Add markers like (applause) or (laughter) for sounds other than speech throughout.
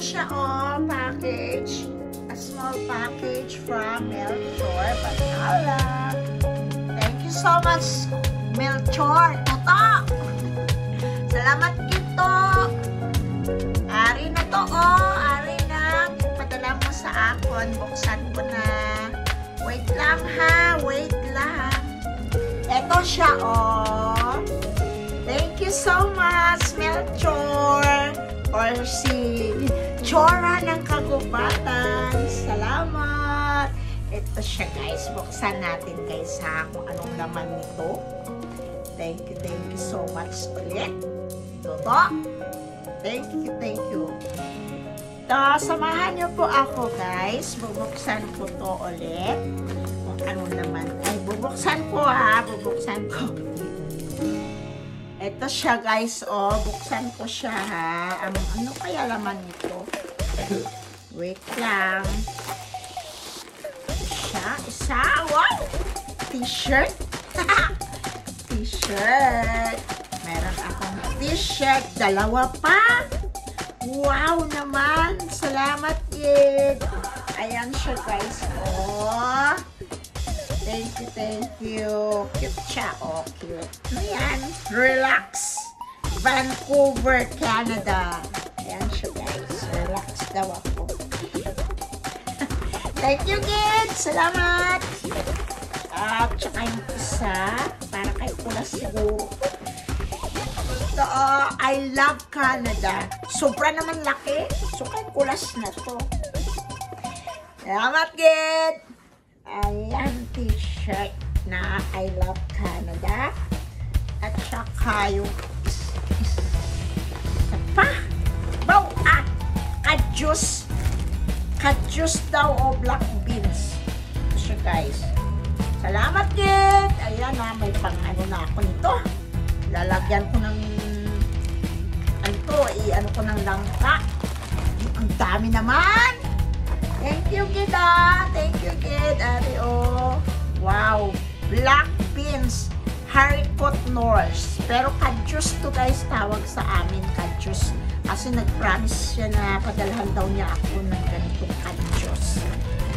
siya, oh, package. A small package from Melchor Banala. Thank you so much, Melchor. Toto! Salamat kito. Ari na to, oh. Ari na. Padala mo sa akon. Buksan ko na. Wait lang, ha. Wait lang. Ito siya, oh. Thank you so much, Melchor. Or Chora ng Kagubatan. Salamat. Ito siya, guys. Buksan natin, guys, ha. Kung anong laman nito. Thank you, thank you so much ulit. Toto. Thank you, thank you. To, samahan niyo po ako, guys. Bubuksan ko to ulit. Kung ano naman. Ay, bubuksan ko, ha. Bubuksan ko. Ito siya guys, oh. Buksan ko siya ha. Um, ano kaya laman nito? Wait lang. Siya, isa. Wow! T-shirt. (laughs) T-shirt. Meron akong t-shirt. Dalawa pa. Wow naman. Salamat, kid. Ayan siya guys, oh. Thank you, thank you. Cute siya. Oh, cute. Ayan. Relax. Vancouver, Canada. Ayan siya, guys. Relax daw ako. (laughs) thank you, kids. Salamat. At saka yung isa, para kay Kulas siguro. Ito, oh, I love Canada. Sobra naman laki. So, kay Kulas na to. Salamat, kids. Ayan, t-shirt na I love Canada. At saka yung is, is, isa pa. Baw, ah, kajus. Kajus daw o black beans. Siya, guys. Salamat, kid. Ayan na, may pang ano na ako nito. Lalagyan ko ng ano to, i-ano ko ng langka. Ang dami naman. Thank you, kid, ah. Thank you, kid. Ari, Norse. Pero kajus to, guys, tawag sa amin, kajus. Kasi nag-promise siya na padalhan daw niya ako ng ganitong kajus.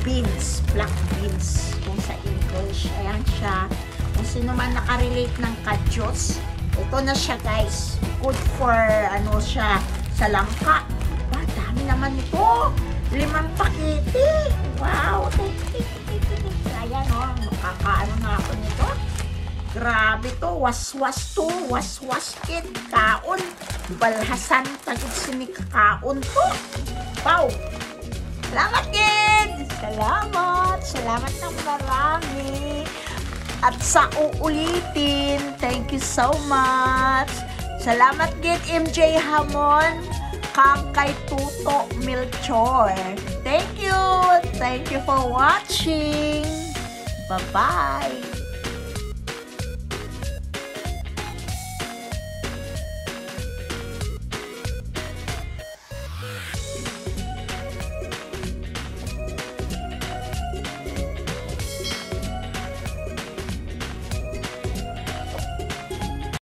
Beans. Black beans. Kung sa English. Ayan siya. Kung sino man nakarelate ng kajus, ito na siya, guys. Good for, ano siya, sa langka. Wow, dami naman ito. Limang pakete. Wow. Thank Grabe to. Was-was to. Was-was kid. Kaon. Balhasan. Tagid sinikakaon to. Wow. Salamat, kid. Salamat. Salamat ng marami. At sa uulitin, thank you so much. Salamat, kid MJ Hamon kang kay Tuto Milchor. Thank you! Thank you for watching! Bye-bye!